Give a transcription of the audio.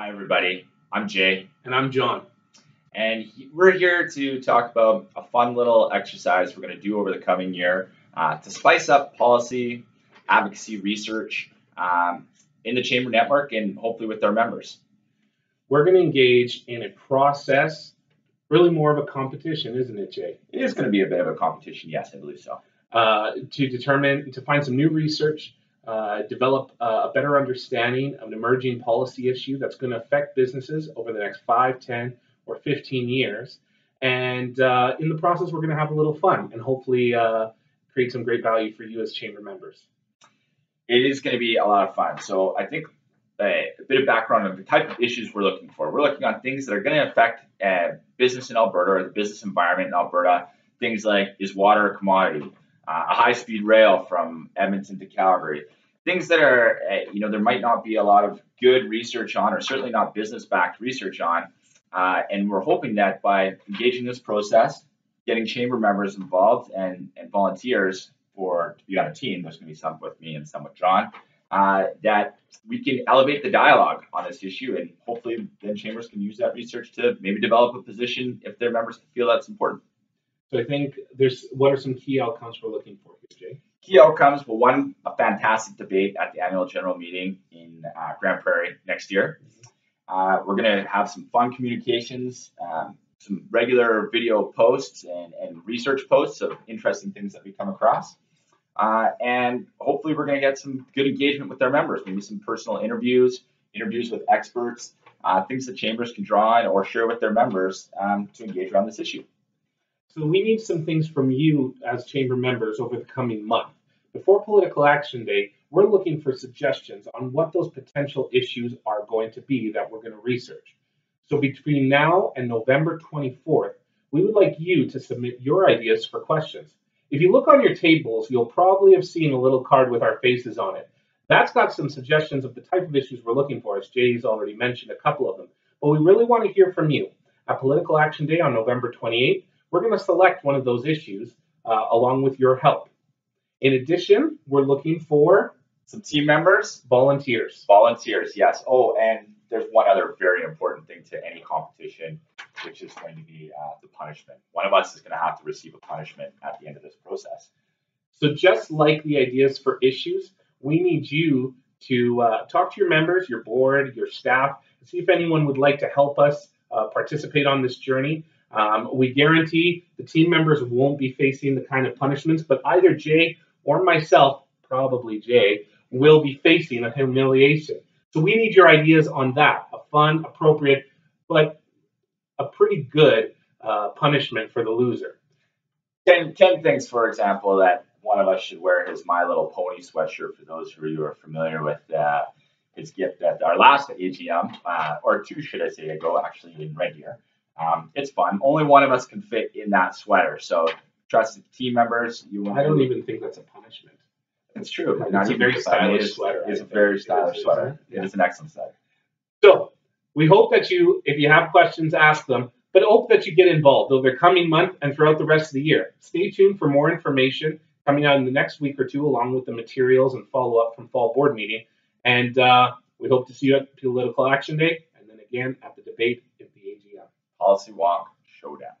Hi, everybody. I'm Jay. And I'm Jon. And we're here to talk about a fun little exercise we're going to do over the coming year uh, to spice up policy advocacy research um, in the Chamber network and hopefully with our members. We're going to engage in a process, really more of a competition, isn't it, Jay? It is going to be a bit of a competition, yes, I believe so. Uh, to determine, to find some new research, uh, develop uh, a better understanding of an emerging policy issue that's going to affect businesses over the next 5, 10, or 15 years. And uh, in the process, we're going to have a little fun and hopefully uh, create some great value for you as chamber members. It is going to be a lot of fun. So I think uh, a bit of background on the type of issues we're looking for. We're looking on things that are going to affect business in Alberta or the business environment in Alberta. Things like is water a commodity? Uh, a high speed rail from Edmonton to Calgary. Things that are, uh, you know, there might not be a lot of good research on, or certainly not business backed research on. Uh, and we're hoping that by engaging this process, getting chamber members involved and, and volunteers for to be on a team, there's going to be some with me and some with Jon, uh, that we can elevate the dialogue on this issue and hopefully then chambers can use that research to maybe develop a position if their members feel that's important. So I think there's what are some key outcomes we're looking for here, Jay? Key outcomes. Well, one, a fantastic debate at the annual general meeting in uh, Grande Prairie next year. Uh, we're going to have some fun communications, um, some regular video posts and, and, research posts of interesting things that we come across. Uh, and hopefully, we're going to get some good engagement with our members, maybe some personal interviews, interviews with experts, uh, things that chambers can draw on or share with their members um, to engage around this issue. So we need some things from you as chamber members over the coming month. Before Political Action Day, we're looking for suggestions on what those potential issues are going to be that we're going to research. So between now and November 24th, we would like you to submit your ideas for questions. If you look on your tables, you'll probably have seen a little card with our faces on it. That's got some suggestions of the type of issues we're looking for, as Jay's already mentioned a couple of them. But we really want to hear from you. At Political Action Day on November 28th, we're going to select one of those issues uh, along with your help. In addition, we're looking for some team members, volunteers. Volunteers, yes. Oh, and there's one other very important thing to any competition, which is going to be uh, the punishment. One of us is going to have to receive a punishment at the end of this process. So, just like the ideas for issues, we need you to uh, talk to your members, your board, your staff, see if anyone would like to help us uh, participate on this journey. Um, we guarantee the team members won't be facing the kind of punishments, but either Jay or myself, probably Jay, will be facing a humiliation. So we need your ideas on that a fun, appropriate, but a pretty good uh, punishment for the loser. 10, 10 things, for example, that one of us should wear his My Little Pony sweatshirt for those of you who are familiar with uh, his gift at our last AGM, uh, or two, should I say, ago, actually, in Red Deer. Um, it's fun. Only one of us can fit in that sweater. So trust the team members. You won't. I don't even think that's a punishment. It's true. It's a very stylish sweater. It's a very stylish sweater. Yeah. It is an excellent sweater. So we hope that you, if you have questions, ask them. But hope that you get involved over the coming month and throughout the rest of the year. Stay tuned for more information coming out in the next week or two, along with the materials and follow up from fall board meeting. And uh, we hope to see you at Political Action Day, and then again at the debate Policy Wonk Showdown.